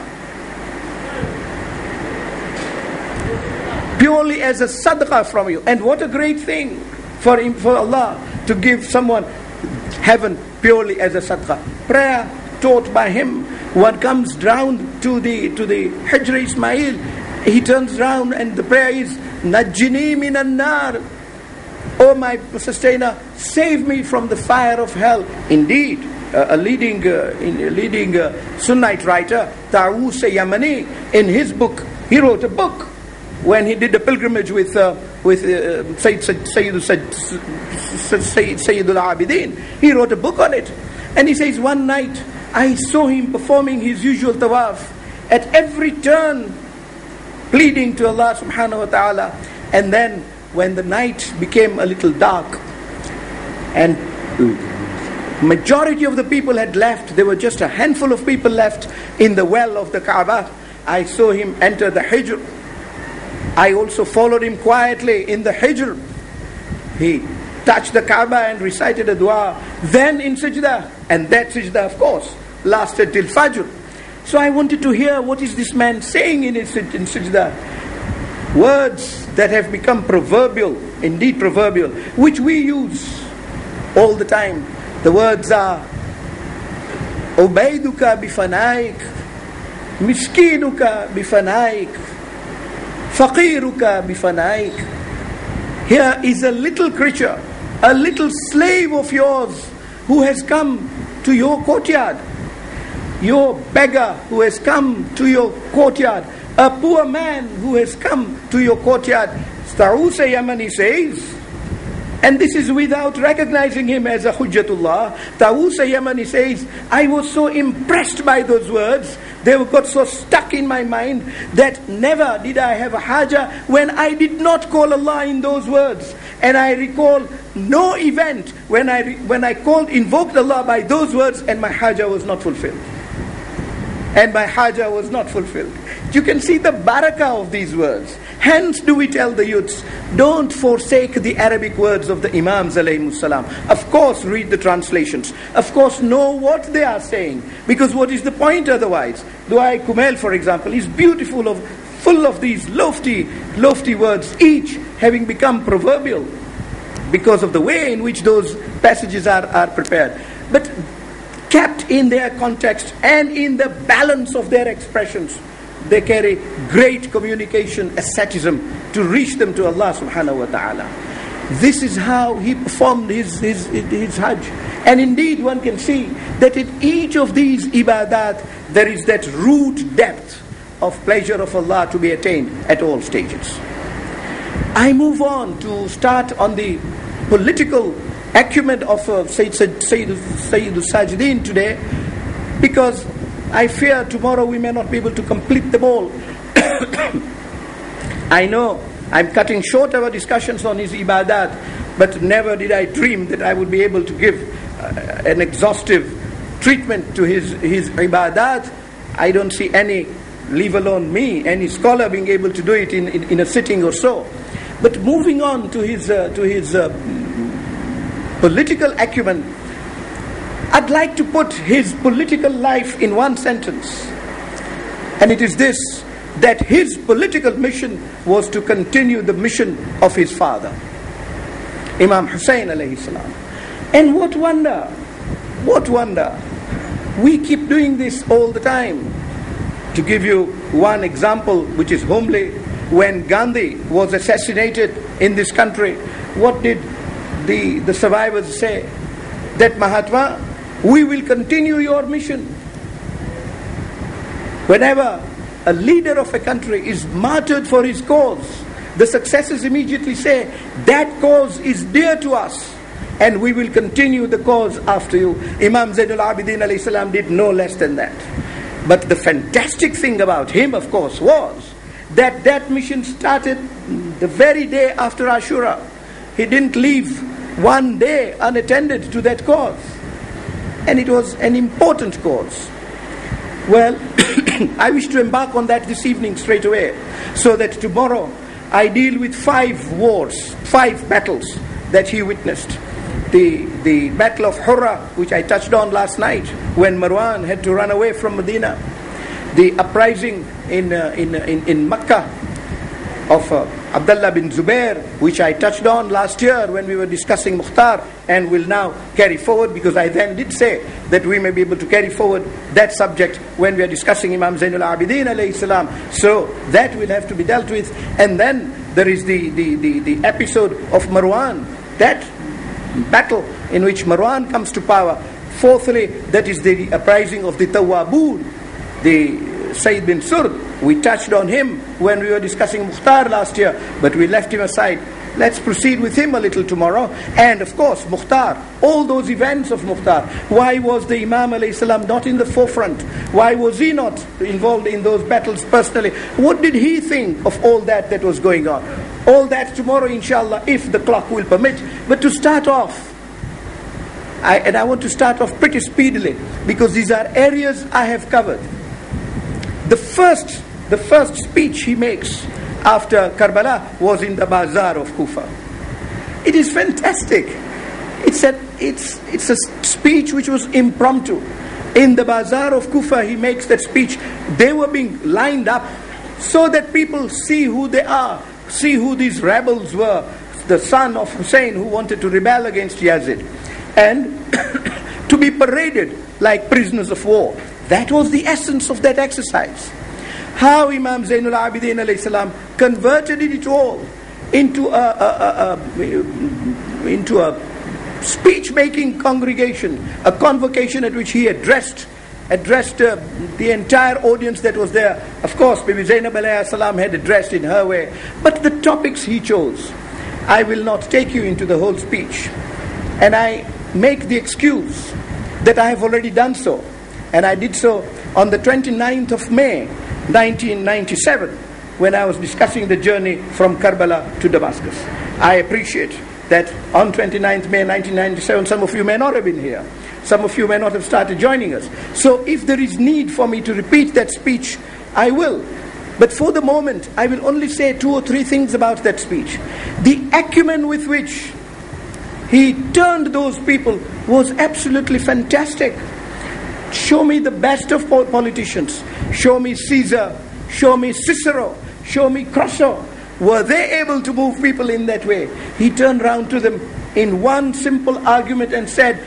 Purely as a sadaqah from you. And what a great thing for, him, for Allah to give someone heaven purely as a sadaqah. Prayer taught by him. One comes down to the to the Hijr Ismail. He turns round and the prayer is Najjini minan nar. Oh my sustainer, save me from the fire of hell. Indeed, a leading, uh, in, leading uh, Sunnite writer, Tawus Yamani, in his book, he wrote a book when he did a pilgrimage with uh, with uh, Sayyid, Sayyid, Sayyid, Sayyid al-Abidin. He wrote a book on it. And he says, one night I saw him performing his usual tawaf. At every turn, pleading to Allah subhanahu wa ta'ala. And then when the night became a little dark and majority of the people had left, there were just a handful of people left in the well of the Kaaba. I saw him enter the Hijr. I also followed him quietly in the Hijr. He touched the Kaaba and recited a dua. Then in Sajda, and that Sajda, of course, lasted till Fajr. So I wanted to hear what is this man saying in his in Sajda. Words that have become proverbial, indeed proverbial, which we use all the time. The words are Ubaiduka bifanaik, Miskinuka bifanaik, Faqiruka bifanaik. Here is a little creature, a little slave of yours who has come to your courtyard. Your beggar who has come to your courtyard. A poor man who has come to your courtyard. Tawusa Yamani says, and this is without recognizing him as a Hujjatullah. Tawusa Yamani says, I was so impressed by those words, they got so stuck in my mind that never did I have a haja when I did not call Allah in those words. And I recall no event when I, when I called, invoked Allah by those words and my haja was not fulfilled. And my haja was not fulfilled. You can see the barakah of these words. Hence do we tell the youths, don't forsake the Arabic words of the Imams salam. Of course read the translations. Of course know what they are saying. Because what is the point otherwise? Dua Kumail for example is beautiful of full of these lofty, lofty words, each having become proverbial because of the way in which those passages are, are prepared. But kept in their context and in the balance of their expressions they carry great communication asceticism to reach them to Allah subhanahu wa ta'ala. This is how he performed his, his, his Hajj. And indeed, one can see that in each of these ibadat, there is that root depth of pleasure of Allah to be attained at all stages. I move on to start on the political acumen of uh, Sayyid, Sayyid, Sajidin today because I fear tomorrow we may not be able to complete them all. I know I'm cutting short our discussions on his ibadat, but never did I dream that I would be able to give uh, an exhaustive treatment to his, his ibadat. I don't see any leave alone me, any scholar being able to do it in, in, in a sitting or so. But moving on to his, uh, to his uh, political acumen, I'd like to put his political life in one sentence. And it is this that his political mission was to continue the mission of his father, Imam Hussein. And what wonder, what wonder, we keep doing this all the time. To give you one example, which is homely, when Gandhi was assassinated in this country, what did the, the survivors say? That Mahatma, we will continue your mission. Whenever a leader of a country is martyred for his cause, the successors immediately say, that cause is dear to us and we will continue the cause after you. Imam Zainul Abidin did no less than that. But the fantastic thing about him, of course, was that that mission started the very day after Ashura. He didn't leave one day unattended to that cause. And it was an important cause. Well, I wish to embark on that this evening straight away, so that tomorrow I deal with five wars, five battles that he witnessed. The, the Battle of Hurra, which I touched on last night, when Marwan had to run away from Medina. The uprising in, uh, in, uh, in, in Makkah of uh, Abdullah bin Zubair, which I touched on last year when we were discussing Mukhtar, and will now carry forward because I then did say that we may be able to carry forward that subject when we are discussing Imam Zainul Abidin salam. So that will have to be dealt with. And then there is the, the, the, the episode of Marwan, that battle in which Marwan comes to power. Fourthly, that is the uprising of the Tawabun, the Sayyid bin Surd. We touched on him when we were discussing Mukhtar last year, but we left him aside. Let's proceed with him a little tomorrow. And of course, Mukhtar, all those events of Mukhtar. Why was the Imam salam not in the forefront? Why was he not involved in those battles personally? What did he think of all that that was going on? All that tomorrow, inshallah, if the clock will permit. But to start off, I, and I want to start off pretty speedily because these are areas I have covered. The first, the first speech he makes after Karbala was in the bazaar of Kufa. It is fantastic. It's a, it's, it's a speech which was impromptu. In the bazaar of Kufa, he makes that speech. They were being lined up so that people see who they are, see who these rebels were. The son of Hussein who wanted to rebel against Yazid. And to be paraded like prisoners of war. That was the essence of that exercise. How Imam Zainul Abidin alayhi converted it all into a, a, a, a into a speech-making congregation, a convocation at which he addressed addressed uh, the entire audience that was there. Of course, Bibi Zainab salam had addressed in her way, but the topics he chose. I will not take you into the whole speech, and I make the excuse that I have already done so, and I did so on the 29th of May 1997 when I was discussing the journey from Karbala to Damascus. I appreciate that on 29th May 1997, some of you may not have been here. Some of you may not have started joining us. So if there is need for me to repeat that speech, I will. But for the moment, I will only say two or three things about that speech. The acumen with which he turned those people was absolutely fantastic. Show me the best of politicians. Show me Caesar. Show me Cicero. Show me Crassus. Were they able to move people in that way? He turned round to them in one simple argument and said,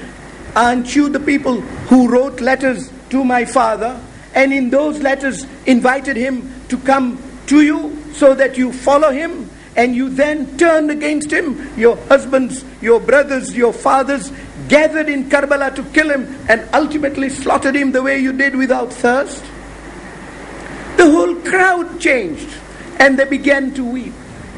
Aren't you the people who wrote letters to my father? And in those letters invited him to come to you so that you follow him and you then turned against him. Your husbands, your brothers, your fathers gathered in Karbala to kill him and ultimately slaughtered him the way you did without thirst. The whole crowd changed and they began to weep.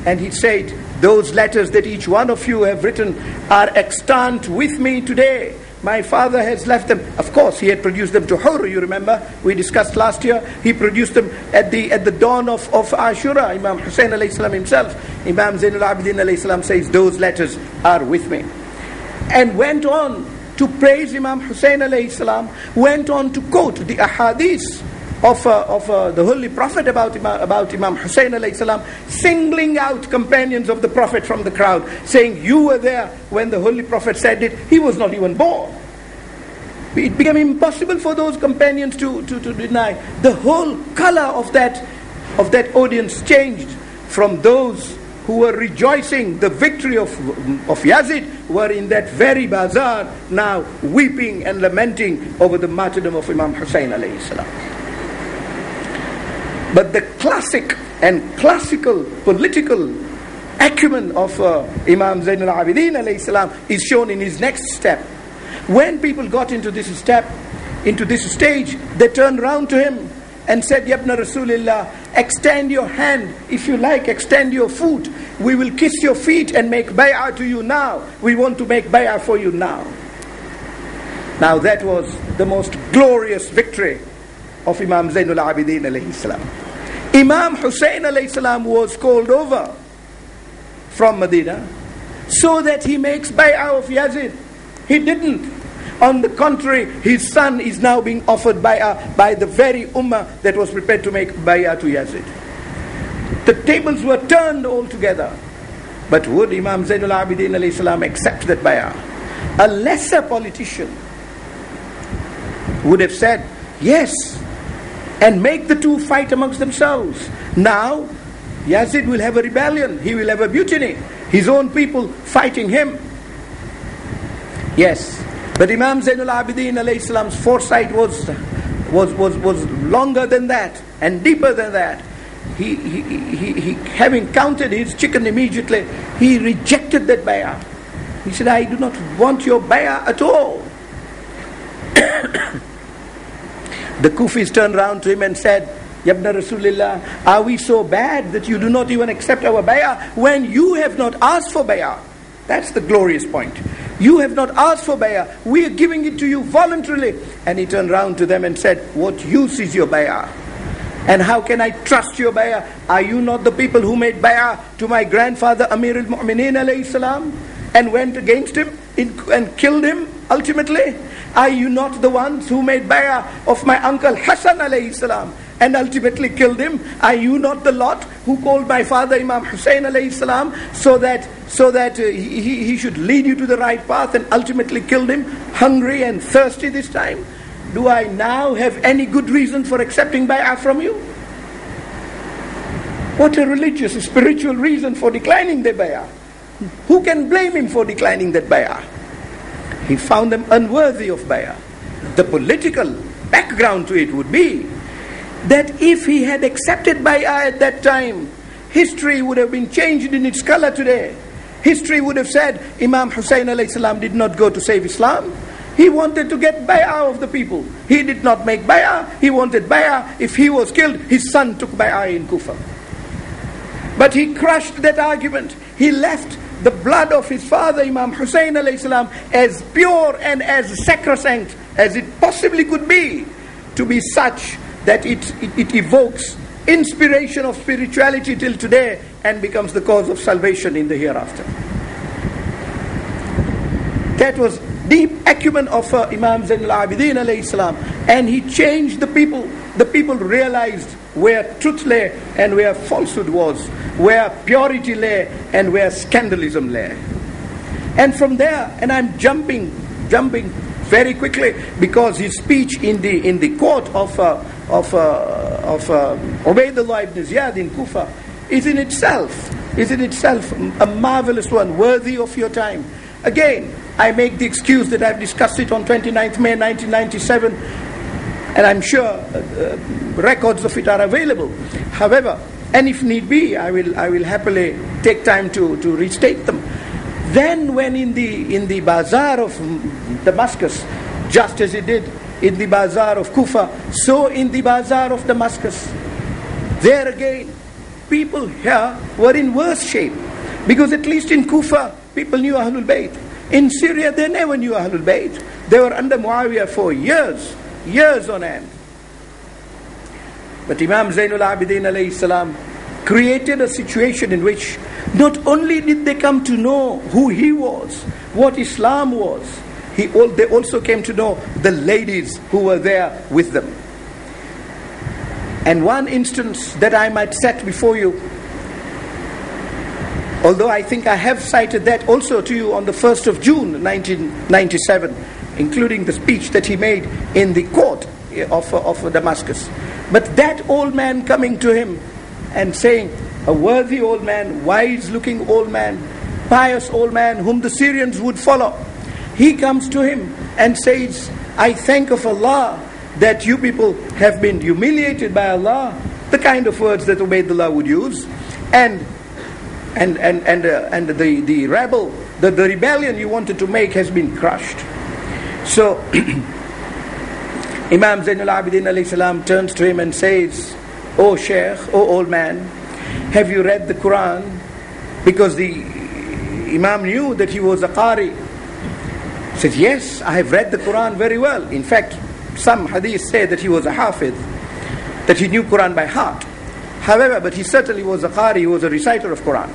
And he said, Those letters that each one of you have written are extant with me today. My father has left them. Of course, he had produced them to Hur, you remember? We discussed last year. He produced them at the at the dawn of, of Ashura. Imam Hussein himself, Imam Zainul Abidin says, Those letters are with me. And went on to praise Imam Hussein alayhi salam, went on to quote the ahadith of, uh, of uh, the Holy Prophet about about Imam Hussein alayhi salam, singling out companions of the Prophet from the crowd, saying, You were there when the Holy Prophet said it. He was not even born. It became impossible for those companions to, to, to deny. The whole color of that, of that audience changed from those who were rejoicing the victory of, of Yazid were in that very bazaar now weeping and lamenting over the martyrdom of Imam Hussein alayhi salam. But the classic and classical political acumen of uh, Imam Zain al-Abidin alayhi salam is shown in his next step. When people got into this step, into this stage, they turned round to him and said, Yabna Rasulillah, extend your hand. If you like, extend your foot. We will kiss your feet and make bay'ah to you now. We want to make bay'ah for you now. Now that was the most glorious victory of Imam Zainul Abidin alayhi salam. Imam Hussein alayhi salam was called over from Medina so that he makes bay'ah of Yazid. He didn't. On the contrary, his son is now being offered bay'ah uh, by the very ummah that was prepared to make bay'ah to Yazid. The tables were turned altogether. But would Imam Zainul Abidin salam accept that bay'ah? A lesser politician would have said, yes, and make the two fight amongst themselves. Now, Yazid will have a rebellion, he will have a mutiny, his own people fighting him. Yes, but Imam Zainul Abidin alayhi salam's foresight was, was, was, was longer than that and deeper than that. He, he, he, he, having counted his chicken immediately, he rejected that bayah. He said, I do not want your bayah at all. the Kufis turned round to him and said, Yabna Rasulillah, are we so bad that you do not even accept our bayah when you have not asked for bayah? That's the glorious point. You have not asked for bayah. We are giving it to you voluntarily. And he turned round to them and said, What use is your bayah? And how can I trust your bayah? Are you not the people who made bayah to my grandfather Amir al-Mu'mineen alayhi salam and went against him and killed him ultimately? Are you not the ones who made bayah of my uncle Hassan alayhi salam and ultimately killed him? Are you not the lot who called my father Imam Hussein alayhi salam so that so that uh, he, he should lead you to the right path and ultimately killed him, hungry and thirsty this time? Do I now have any good reason for accepting bay'ah from you? What a religious, spiritual reason for declining the bay'ah. Who can blame him for declining that bay'ah? He found them unworthy of bay'ah. The political background to it would be that if he had accepted bay'ah at that time, history would have been changed in its color today. History would have said Imam Hussein salam did not go to save Islam. He wanted to get bay'ah of the people. He did not make bay'ah. He wanted bay'ah. If he was killed, his son took bay'ah in Kufa. But he crushed that argument. He left the blood of his father, Imam Hussein salam, as pure and as sacrosanct as it possibly could be, to be such that it, it, it evokes inspiration of spirituality till today and becomes the cause of salvation in the hereafter. That was deep acumen of uh, Imam Zain al-Abidin alayhi. And he changed the people. The people realized where truth lay and where falsehood was, where purity lay and where scandalism lay. And from there, and I'm jumping, jumping very quickly because his speech in the in the court of uh, of uh, of uh, Ubaidullah ibn Ziyad in Kufa is in itself is in itself a marvelous one, worthy of your time. Again, I make the excuse that I've discussed it on 29th May 1997, and I'm sure uh, uh, records of it are available. However, and if need be, I will I will happily take time to to restate them. Then, when in the in the bazaar of Damascus, just as he did in the bazaar of Kufa, so in the bazaar of Damascus, there again, people here were in worse shape. Because at least in Kufa, people knew Ahlul Bayt. In Syria, they never knew Ahlul Bayt. They were under Muawiyah for years, years on end. But Imam Zainul Abidin alayhi salam created a situation in which not only did they come to know who he was, what Islam was, he, they also came to know the ladies who were there with them. And one instance that I might set before you, although I think I have cited that also to you on the 1st of June 1997, including the speech that he made in the court eh, of, of Damascus. But that old man coming to him and saying, a worthy old man, wise looking old man, pious old man whom the Syrians would follow, he comes to him and says, I thank of Allah that you people have been humiliated by Allah, the kind of words that Ubaidullah would use, and and and and uh, and the the rebel, the, the rebellion you wanted to make has been crushed. So Imam Zainul Abidin salam turns to him and says, "O Sheikh, O old man, have you read the Quran?" Because the Imam knew that he was a qari He says, "Yes, I have read the Quran very well. In fact, some hadith say that he was a hafiz, that he knew Quran by heart. However, but he certainly was a qari, he was a reciter of Quran.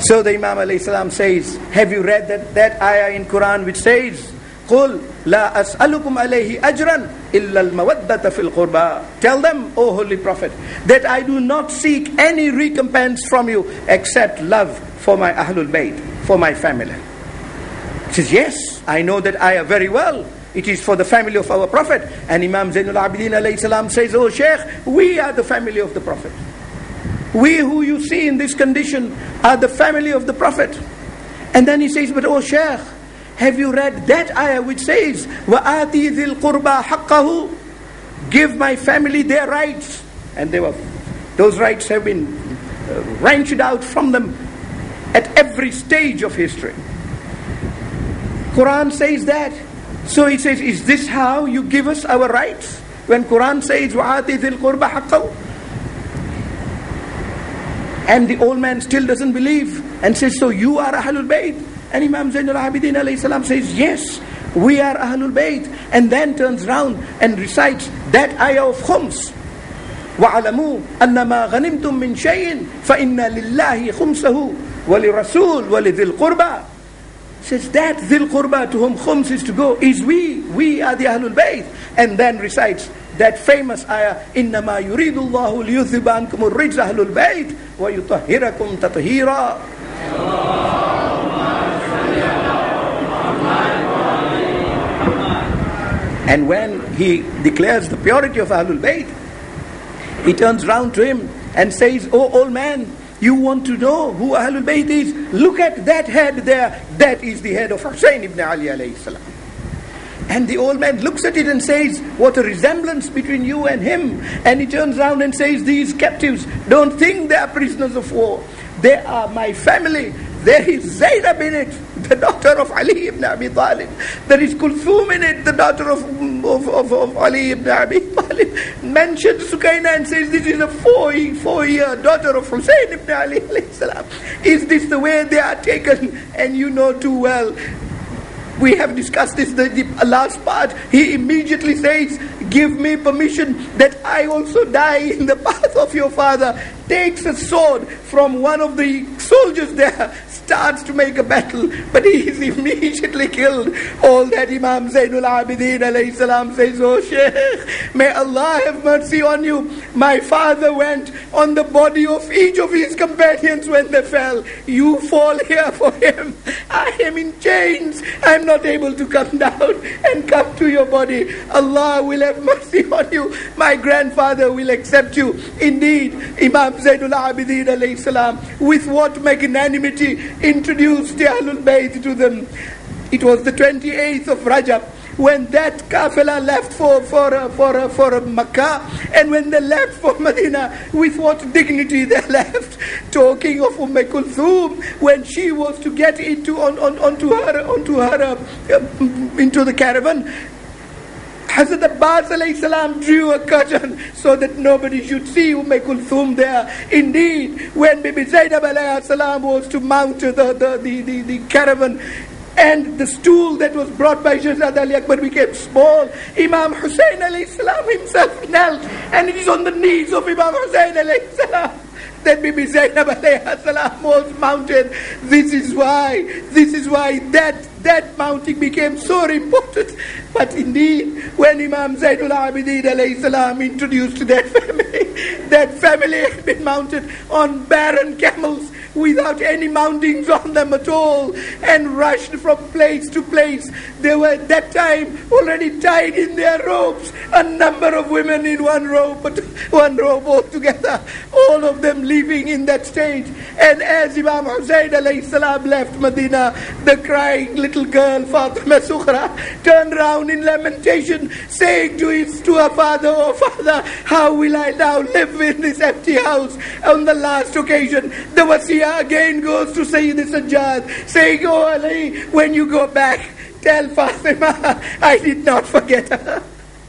So the Imam alayhi salam says, have you read that, that ayah in Quran which says, قل لا أسألكم عليه أجرا إلا المودة في القربى Tell them, O Holy Prophet, that I do not seek any recompense from you except love for my Ahlul Bayt, for my family. He says, yes, I know that ayah very well. It is for the family of our Prophet. And Imam Zainul Abidin alayhi salam says, Oh Sheikh, we are the family of the Prophet. We who you see in this condition are the family of the Prophet. And then he says, But oh Sheikh, have you read that ayah which says, وَآتِ ذِي الْقُرْبَى حَقَّهُ Give my family their rights. And they were, those rights have been uh, wrenched out from them at every stage of history. Quran says that. So he says, is this how you give us our rights? When Quran says, وَآتِ ذِي الْقُرْبَى حَقَّهُ and the old man still doesn't believe and says, So you are Ahlul Bayt? And Imam Zainul Abidin alayhi salam says, Yes, we are Ahlul Bayt. And then turns round and recites that ayah of Khums. وَعَلَمُوا أَنَّمَا غَنِمْتُم مِّن شَيْءٍ فَإِنَّ لِلَّهِ خُمْسَهُ وَلِرَسُولِ وَلِذِي الْقُرْبَى Says that Dhil Qurba to whom Khums is to go is we. We are the Ahlul Bayt. And then recites that famous ayah إنما يريد الله ليذهب عنكم الرجس أهل البيت ويطهركم تطهيرا And when he declares the purity of Ahlul Bayt, he turns round to him and says, Oh old man, you want to know who Ahlul Bayt is? Look at that head there. That is the head of Hussein ibn Ali alayhi salam. And the old man looks at it and says, What a resemblance between you and him. And he turns around and says, These captives don't think they are prisoners of war. They are my family. There is Zainab in it, the daughter of Ali ibn Abi Talib. There is Kulthum in it, the daughter of, of, of, of Ali ibn Abi Talib. Mentions Sukaina and says, This is a four, four year daughter of Hussein ibn Ali. Is this the way they are taken? And you know too well we have discussed this, the, the last part. He immediately says, Give me permission that I also die in the path of your father. Takes a sword from one of the soldiers there, starts to make a battle, but he is immediately killed. All that Imam Zainul Abidin alayhi salam says, Oh Shaykh, may Allah have mercy on you. My father went on the body of each of his companions when they fell. You fall here for him. I am in chains. I'm not able to come down and come to your body. Allah will have mercy on you. My grandfather will accept you. Indeed, Imam Zainul Abidin alayhi salam, with what magnanimity introduced Ahlul Bayt to them. It was the 28th of Rajab when that kafila left for, for, uh, for, uh, for Makkah and when they left for Medina, with what dignity they left. Talking of Umm Kulthum, when she was to get into on, on, onto her, onto her uh, into the caravan, Hazrat Abbas salam drew a curtain so that nobody should see Umm Kulthum there. Indeed, when Bibi Zainab salam was to mount the, the, the, the, the caravan, and the stool that was brought by Shahzad Ali Akbar became small. Imam Hussein salam himself knelt, and it is on the knees of Imam Hussein salam that Bibi Zainab was mounted. This is why, this is why that that mounting became so important. But indeed, when Imam Zainul Abidin salam introduced that family, that family had been mounted on barren camels without any mountings on them at all and rushed from place to place. They were at that time already tied in their ropes, a number of women in one rope, but one rope altogether, all of them living in that state. And as Imam Hussein salam left Medina, the crying little girl Fatima Sukhra turned round in lamentation, saying to his to her father, Oh father, how will I now live in this empty house? On the last occasion, the wasiya again goes to Sayyid Sajjad, saying, Oh Ali, when you go back, tell Fatima I did not forget her.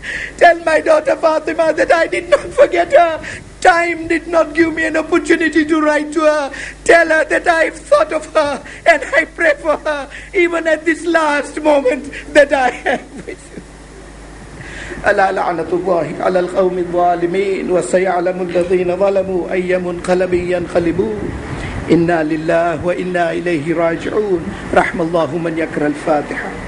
Tell my daughter Fatima that I did not forget her. Time did not give me an opportunity to write to her. Tell her that I've thought of her and I pray for her, even at this last moment that I am with you. ألا لعنة الله على القوم الظالمين وسيعلم الذين ظلموا أي منقلب ينقلبون إنا لله وإنا إليه راجعون. رحم الله من يكره الفاتحة.